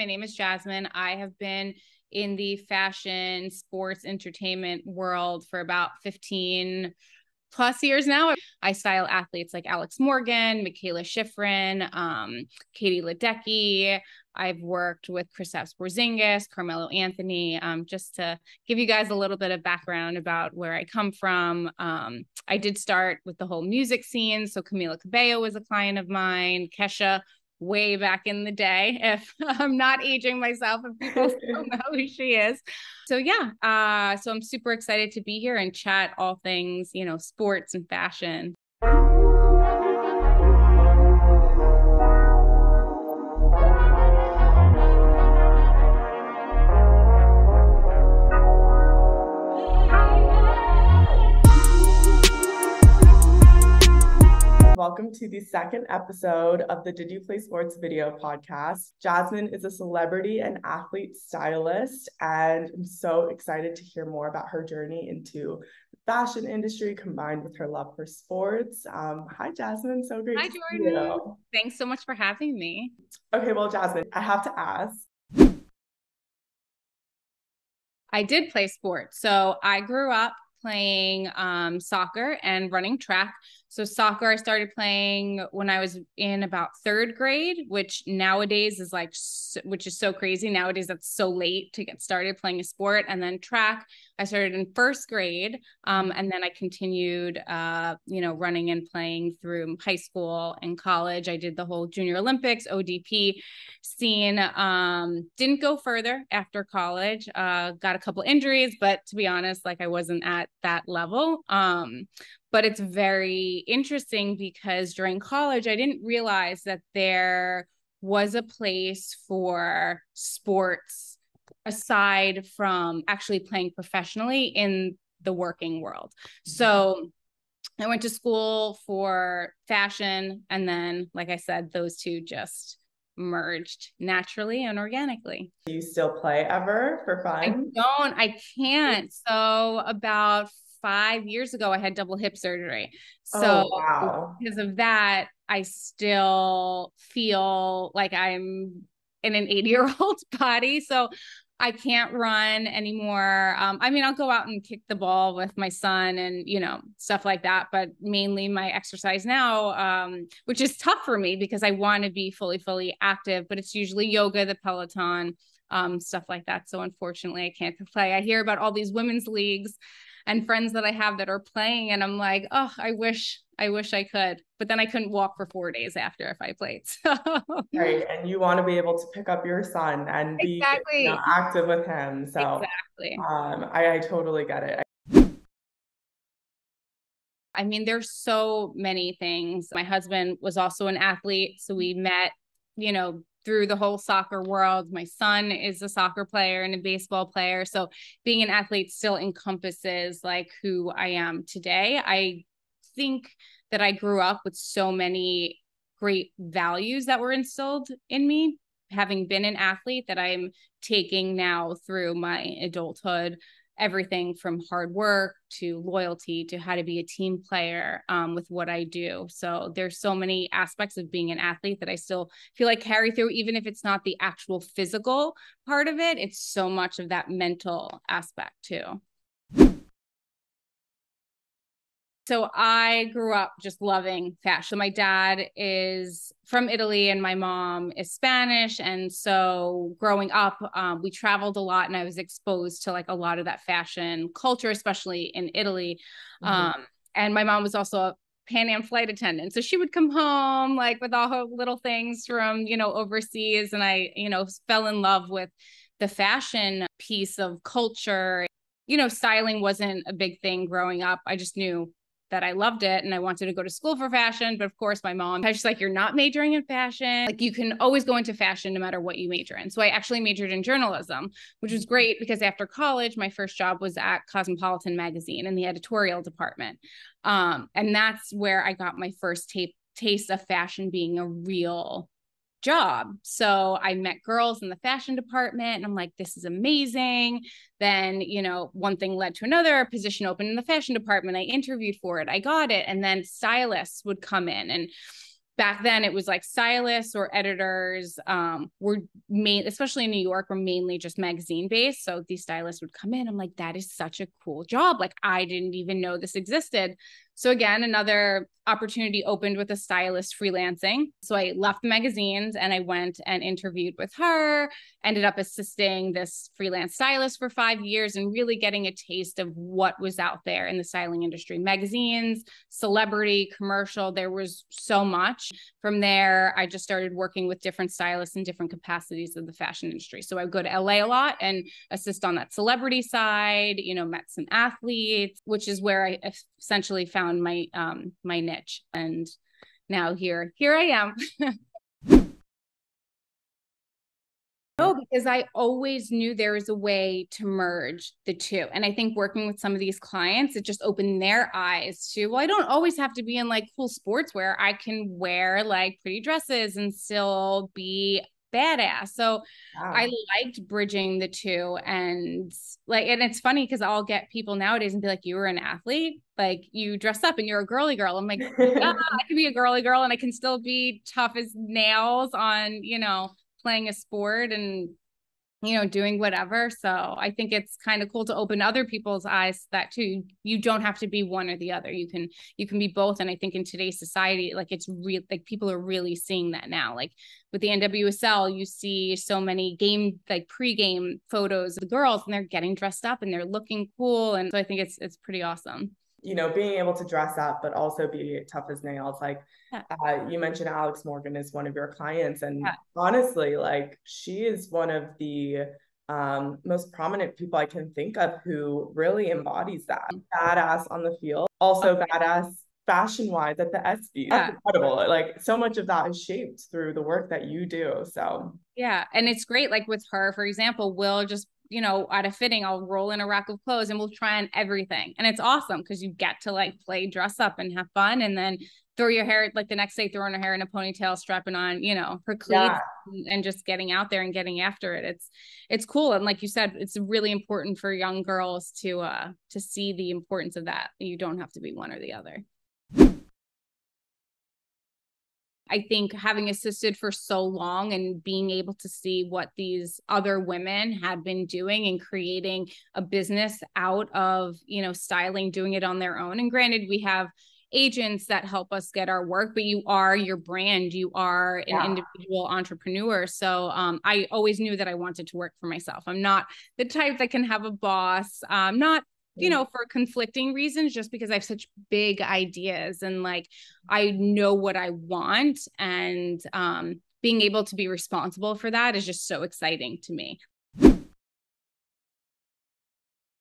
My name is Jasmine. I have been in the fashion, sports, entertainment world for about 15 plus years now. I style athletes like Alex Morgan, Mikaela Shiffrin, um, Katie Ledecky. I've worked with Kristaps Porzingis, Carmelo Anthony, um, just to give you guys a little bit of background about where I come from. Um, I did start with the whole music scene. So Camila Cabello was a client of mine. Kesha way back in the day if I'm not aging myself if people don't know who she is. So yeah, uh so I'm super excited to be here and chat all things, you know, sports and fashion. Welcome to the second episode of the Did You Play Sports video podcast. Jasmine is a celebrity and athlete stylist, and I'm so excited to hear more about her journey into the fashion industry combined with her love for sports. Um, hi, Jasmine. So great. Hi, Jordyn. Thanks so much for having me. Okay, well, Jasmine, I have to ask. I did play sports. So I grew up playing um, soccer and running track. So soccer, I started playing when I was in about third grade, which nowadays is like, which is so crazy. Nowadays, that's so late to get started playing a sport. And then track, I started in first grade, um, and then I continued, uh, you know, running and playing through high school and college. I did the whole Junior Olympics, ODP scene. Um, didn't go further after college. Uh, got a couple injuries, but to be honest, like I wasn't at that level. Um, but it's very interesting because during college i didn't realize that there was a place for sports aside from actually playing professionally in the working world mm-hmm. so i went to school for fashion and then like i said those two just merged naturally and organically. Do you still play ever for fun? I don't. I can't. So about five years ago, I had double hip surgery. So oh, wow. because of that, I still feel like I'm in an 80 year old body. So I can't run anymore. Um, I mean, I'll go out and kick the ball with my son and, you know, stuff like that. But mainly my exercise now, um, which is tough for me because I want to be fully, fully active, but it's usually yoga, the Peloton, um, stuff like that. So unfortunately, I can't play. I hear about all these women's leagues and friends that I have that are playing. And I'm like, oh, I wish, I wish I could. But then I couldn't walk for four days after if I played. So. Right. And you want to be able to pick up your son and be exactly. you know, active with him. So exactly. um, I, I totally get it. I mean, there's so many things. My husband was also an athlete. So we met, you know, through the whole soccer world. My son is a soccer player and a baseball player. So being an athlete still encompasses like who I am today. I think that I grew up with so many great values that were instilled in me having been an athlete that I'm taking now through my adulthood everything from hard work to loyalty to how to be a team player um, with what I do. So there's so many aspects of being an athlete that I still feel like carry through, even if it's not the actual physical part of it. It's so much of that mental aspect too. So I grew up just loving fashion. My dad is from Italy and my mom is Spanish. And so growing up, um, we traveled a lot and I was exposed to like a lot of that fashion culture, especially in Italy. Mm-hmm. Um, and my mom was also a Pan Am flight attendant. So she would come home like with all her little things from, you know, overseas. And I, you know, fell in love with the fashion piece of culture. You know, styling wasn't a big thing growing up. I just knew that I loved it and I wanted to go to school for fashion. But of course, my mom, she's like, You're not majoring in fashion. Like, you can always go into fashion no matter what you major in. So I actually majored in journalism, which was great because after college, my first job was at Cosmopolitan Magazine in the editorial department. Um, and that's where I got my first tape taste of fashion being a real job. So I met girls in the fashion department and I'm like, this is amazing. Then, you know, one thing led to another, position open in the fashion department. I interviewed for it, I got it. And then stylists would come in and back then it was like stylists or editors um, were main especially in new york were mainly just magazine based so these stylists would come in i'm like that is such a cool job like i didn't even know this existed so again another opportunity opened with a stylist freelancing. So i left the magazines and i went and interviewed with her ended up assisting this freelance stylist for five years and really getting a taste of what was out there in the styling industry. Magazines celebrity commercial there was so much. From there i just started working with different stylists in different capacities of the fashion industry. So i would go to la a lot and assist on that celebrity side you know met some athletes which is where i essentially found my um my niche and now here here i am No, because I always knew there was a way to merge the two. And I think working with some of these clients, it just opened their eyes to, well, I don't always have to be in like cool sportswear. I can wear like pretty dresses and still be badass. So wow. I liked bridging the two and like and it's funny because I'll get people nowadays and be like, You were an athlete, like you dress up and you're a girly girl. I'm like, yeah, I can be a girly girl and I can still be tough as nails on, you know, playing a sport and you know doing whatever. So i think it's kind of cool to open other people's eyes that too. You don't have to be one or the other. You can you can be both and i think in today's society like it's real like people are really seeing that now. Like with the nwsl you see so many game like pre-game photos of the girls and they're getting dressed up and they're looking cool and so i think it's it's pretty awesome you know, being able to dress up, but also be tough as nails. Like yeah. uh, you mentioned, Alex Morgan is one of your clients, and yeah. honestly, like she is one of the um, most prominent people I can think of who really embodies that badass on the field, also okay. badass fashion wise at the ESPYs. That's incredible. Like so much of that is shaped through the work that you do. So yeah, and it's great. Like with her, for example, we'll just you know, at a fitting, I'll roll in a rack of clothes and we'll try on everything. And it's awesome because you get to like play dress up and have fun and then throw your hair like the next day, throwing her hair in a ponytail, strapping on, you know, her cleats yeah. and just getting out there and getting after it. It's it's cool. And like you said, it's really important for young girls to uh to see the importance of that. You don't have to be one or the other. I think having assisted for so long and being able to see what these other women had been doing and creating a business out of, you know, styling, doing it on their own. And granted, we have agents that help us get our work, but you are your brand, you are an yeah. individual entrepreneur. So um, I always knew that I wanted to work for myself. I'm not the type that can have a boss. I'm not you know for conflicting reasons just because i have such big ideas and like i know what i want and um being able to be responsible for that is just so exciting to me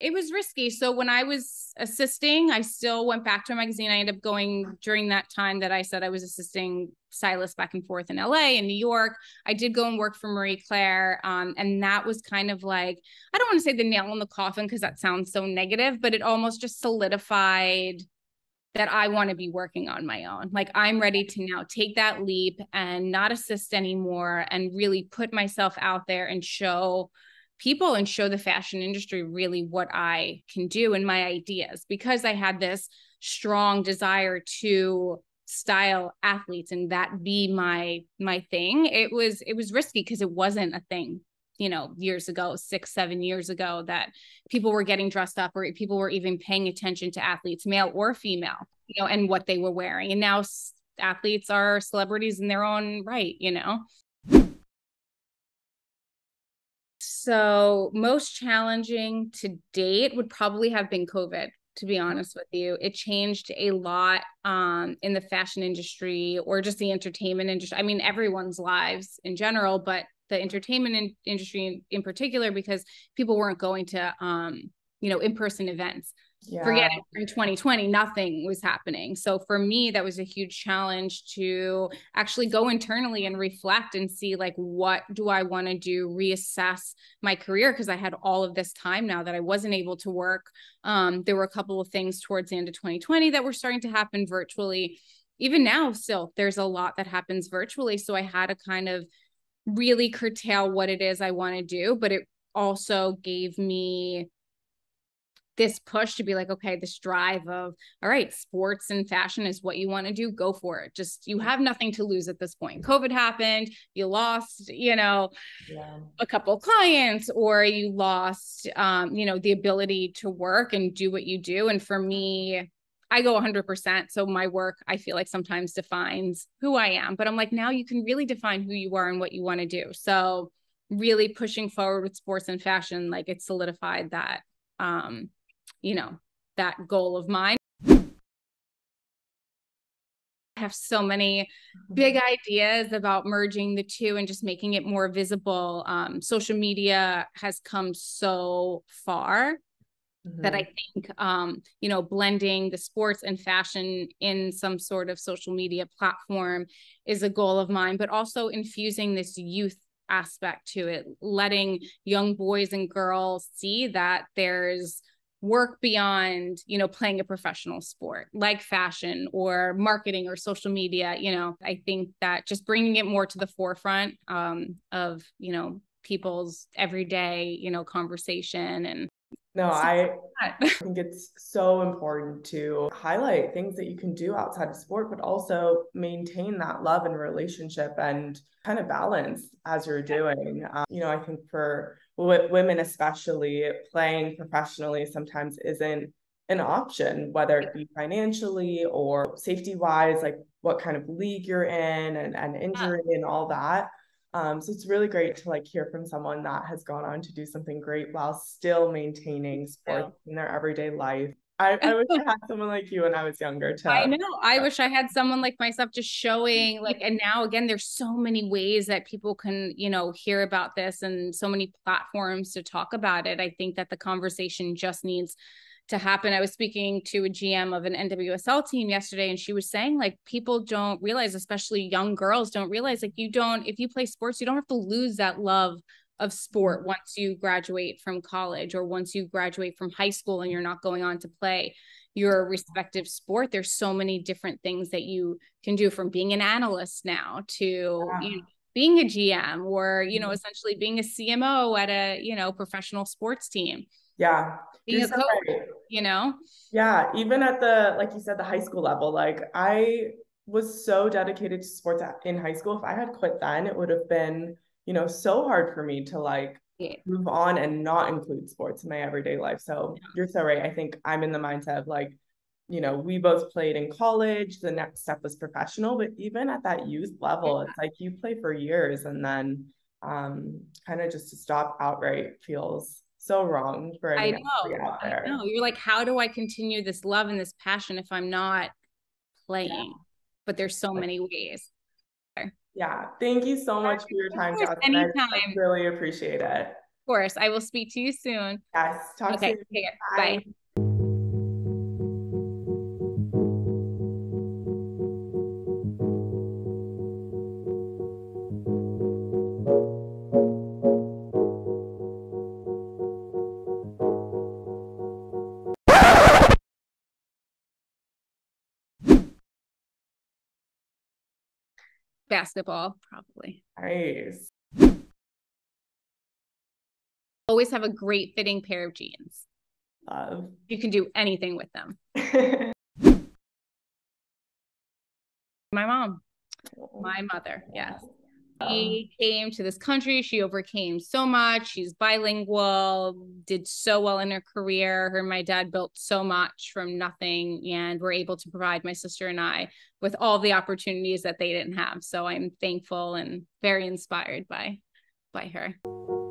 it was risky. So when I was assisting, I still went back to a magazine. I ended up going during that time that I said I was assisting Silas back and forth in LA and New York. I did go and work for Marie Claire. Um, and that was kind of like, I don't want to say the nail in the coffin because that sounds so negative, but it almost just solidified that I want to be working on my own. Like I'm ready to now take that leap and not assist anymore and really put myself out there and show people and show the fashion industry really what I can do and my ideas because I had this strong desire to style athletes and that be my my thing. It was it was risky because it wasn't a thing you know years ago 6 7 years ago that people were getting dressed up or people were even paying attention to athletes male or female you know and what they were wearing. And now athletes are celebrities in their own right you know so, most challenging to date would probably have been COVID, to be honest with you. It changed a lot um, in the fashion industry or just the entertainment industry. I mean, everyone's lives in general, but the entertainment in- industry in, in particular, because people weren't going to, um, you know, in person events yeah. forget it in 2020 nothing was happening. So for me that was a huge challenge to actually go internally and reflect and see like what do i want to do reassess my career? Because i had all of this time now that i wasn't able to work. Um, there were a couple of things towards the end of 2020 that were starting to happen virtually. Even now still there's a lot that happens virtually. So i had to kind of really curtail what it is i want to do but it also gave me this push to be like, okay, this drive of, all right, sports and fashion is what you want to do, go for it. Just you have nothing to lose at this point. COVID happened, you lost, you know, yeah. a couple clients, or you lost, um, you know, the ability to work and do what you do. And for me, I go 100%. So my work, I feel like sometimes defines who I am. But I'm like, now you can really define who you are and what you want to do. So really pushing forward with sports and fashion, like it solidified that um, you know, that goal of mine. I have so many big mm-hmm. ideas about merging the two and just making it more visible. Um, social media has come so far Mm-hmm. that I mm-hmm. think, um, you know, blending the sports and fashion in some sort of social media platform is a goal of mine, but also infusing this youth aspect to it, letting young boys and girls see that there's work beyond you know playing a professional sport like fashion or marketing or social media you know i think that just bringing it more to the forefront um, of you know people's everyday you know conversation and no, I, I think it's so important to highlight things that you can do outside of sport, but also maintain that love and relationship and kind of balance as you're doing. Um, you know, I think for w- women, especially, playing professionally sometimes isn't an option, whether it be financially or safety wise, like what kind of league you're in and, and injury and all that. Um, so it's really great to like hear from someone that has gone on to do something great while still maintaining sports yeah. in their everyday life. I, I wish I had someone like you when I was younger too. I know. I wish I had someone like myself just showing like and now again there's so many ways that people can, you know, hear about this and so many platforms to talk about it. I think that the conversation just needs to happen. I was speaking to a GM of an NWSL team yesterday, and she was saying, like, people don't realize, especially young girls, don't realize, like, you don't, if you play sports, you don't have to lose that love of sport once you graduate from college or once you graduate from high school and you're not going on to play your respective sport. There's so many different things that you can do from being an analyst now to, you know, being a GM or, you know, mm-hmm. essentially being a CMO at a, you know, professional sports team. Yeah. Being a coach, right. you know? Yeah. Even at the, like you said, the high school level, like I was so dedicated to sports in high school. If I had quit then, it would have been, you know, so hard for me to like yeah. move on and not include sports in my everyday life. So yeah. you're so right. I think I'm in the mindset of like, you know, we both played in college. The next step was professional, but even at that youth level, yeah. it's like you play for years and then um, kind of just to stop outright feels so wrong for I know. I know. You're like, how do I continue this love and this passion if I'm not playing? Yeah. But there's so many ways. Yeah. Thank you so much for your time, course, Anytime. I really appreciate it. Of course. I will speak to you soon. Yes. Talk okay. soon. Bye. Bye. Basketball, probably. Nice. Always have a great fitting pair of jeans. Love. You can do anything with them. My mom, my mother, yes. She oh. came to this country. She overcame so much. She's bilingual, did so well in her career. Her and my dad built so much from nothing and were able to provide my sister and I with all the opportunities that they didn't have. So I'm thankful and very inspired by by her.